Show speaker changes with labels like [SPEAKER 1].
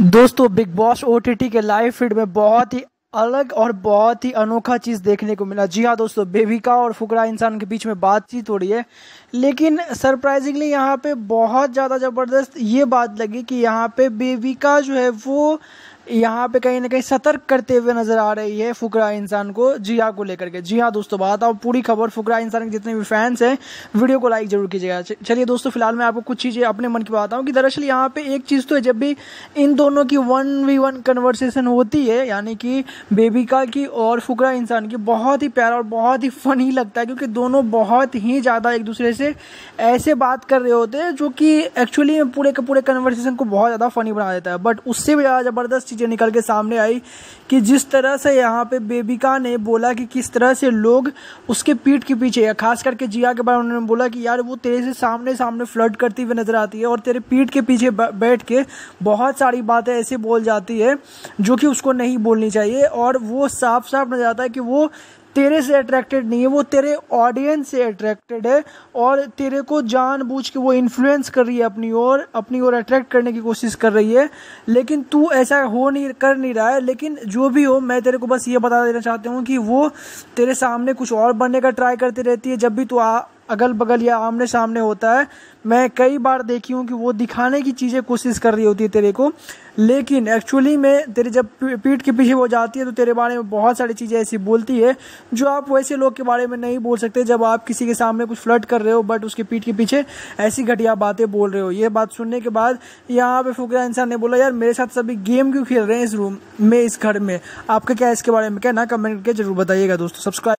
[SPEAKER 1] दोस्तों बिग बॉस ओटीटी के live feed में बहुत ही अलग और बहुत ही अनोखा चीज़ देखने को मिला। जी हाँ दोस्तों बेबिका और फुकरा इंसान के बीच में बातचीत हो रही है, लेकिन सरप्राइजिंगली यहाँ पे बहुत ज़्यादा ज़बरदस्त ये बात लगी कि यहाँ पे बेबिका जो है वो यहाँ पे कहीं ना कहीं सतर्क करते हुए नज़र आ रही है फुकरा इंसान को, जिया को लेकर के। जी हाँ दोस्तों, बात आओ पूरी खबर फुकरा इंसान के जितने भी फैंस हैं वीडियो को लाइक ज़रूर कीजिएगा। चलिए दोस्तों, फ़िलहाल मैं आपको कुछ चीज़ें अपने मन की बताता हूँ कि दरअसल यहाँ पे एक चीज़ तो है, जब भी इन दोनों की वन वी वन कन्वर्सेशन होती है, यानी कि बेबिका की और फुकरा इंसान की, बहुत ही प्यारा और बहुत ही फनी लगता है, क्योंकि दोनों बहुत ही ज़्यादा एक दूसरे से ऐसे बात कर रहे होते हैं, जो कि एक्चुअली पूरे के पूरे कन्वर्सेशन को बहुत ज़्यादा फनी बना देता है। बट उससे भी ज़्यादा ज़बरदस्त चीज़ें निकल के सामने आई कि जिस तरह से यहाँ पे बेबिका ने बोला कि किस तरह से लोग उसके पीठ के पीछे या खास करके जिया के बारे में उन्होंने बोला कि यार वो तेरे से सामने सामने फ्लड करती हुई नज़र आती है और तेरे पीठ के पीछे बैठ के बहुत सारी बातें ऐसे बोल जाती है जो कि उसको नहीं बोलनी चाहिए और वो साफ़ साफ़ नज़र आता है कि वो तेरे से अट्रैक्टेड नहीं है, वो तेरे ऑडियंस से अट्रैक्टेड है और तेरे को जानबूझ के वो इन्फ्लुएंस कर रही है अपनी ओर अपनी ओर अट्रैक्ट करने की कोशिश कर रही है। लेकिन तू ऐसा हो नहीं, कर नहीं रहा है। लेकिन जो भी हो, मैं तेरे को बस ये बता देना चाहता हूँ कि वो तेरे सामने कुछ और बनने का ट्राई करती रहती है। जब भी तू अगल बगल या आमने सामने होता है। मैं कई बार देखी हूँ कि वो दिखाने की चीज़ें कोशिश कर रही होती है तेरे को। लेकिन एक्चुअली में तेरे जब पीठ के पीछे वो जाती है तो तेरे बारे में बहुत सारी चीज़ें ऐसी बोलती है, जो आप वैसे लोग के बारे में नहीं बोल सकते जब आप किसी के सामने कुछ फ्लर्ट कर रहे हो बट उसके पीठ के पीछे ऐसी घटिया बातें बोल रहे हो। ये बात सुनने के बाद यहाँ पे फुकरा इंसान ने बोला, यार, मेरे साथ सभी गेम क्यों खेल रहे हैं इस रूम में, इस घर में? आपका क्या इसके बारे में कहना? कमेंट करके ज़रूर बताइएगा दोस्तों। सब्सक्राइब